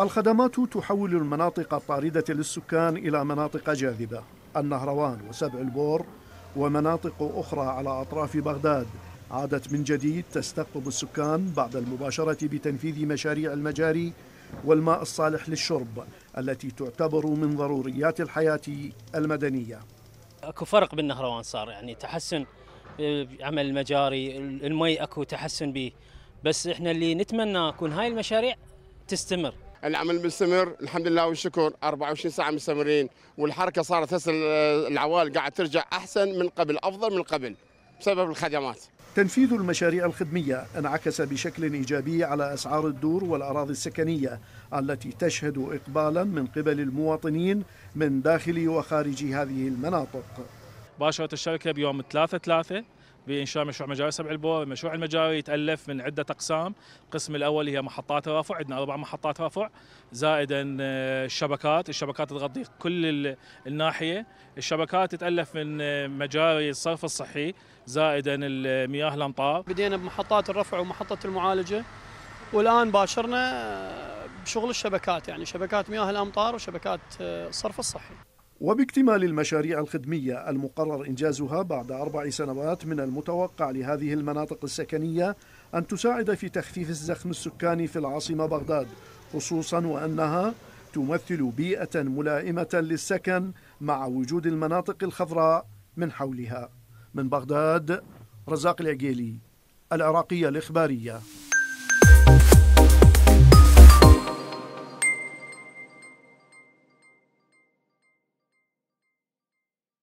الخدمات تحول المناطق الطاردة للسكان إلى مناطق جاذبة. النهروان وسبع البور ومناطق أخرى على أطراف بغداد عادت من جديد تستقطب السكان بعد المباشرة بتنفيذ مشاريع المجاري والماء الصالح للشرب التي تعتبر من ضروريات الحياة المدنية. أكو فرق بالنهروان صار يعني تحسن عمل المجاري المي أكو تحسن به بس إحنا اللي نتمنى يكون هاي المشاريع تستمر. العمل مستمر. الحمد لله والشكر. 24 ساعة مستمرين. والحركة صارت هسه العوائل قاعد ترجع أحسن من قبل أفضل من قبل بسبب الخدمات. تنفيذ المشاريع الخدمية انعكس بشكل إيجابي على أسعار الدور والأراضي السكنية التي تشهد إقبالا من قبل المواطنين من داخل وخارج هذه المناطق. باشرت الشركة بيوم 3 3 بإنشاء مشروع مجاري سبع البور، مشروع المجاري يتألف من عدة أقسام، القسم الأول هي محطات رفع، عندنا أربع محطات رفع، زائدا آه، الشبكات، الشبكات تغطي كل الناحية، الشبكات تتألف من آه، مجاري الصرف الصحي، زائدا المياه الأمطار. بدينا بمحطات الرفع ومحطة المعالجة، والآن باشرنا آه، بشغل الشبكات. يعني شبكات مياه الأمطار وشبكات الصرف الصحي. وباكتمال المشاريع الخدمية المقرر إنجازها بعد أربع سنوات من المتوقع لهذه المناطق السكنية أن تساعد في تخفيف الزخم السكاني في العاصمة بغداد خصوصا وأنها تمثل بيئة ملائمة للسكن مع وجود المناطق الخضراء من حولها. من بغداد رزاق العقيلي العراقية الإخبارية.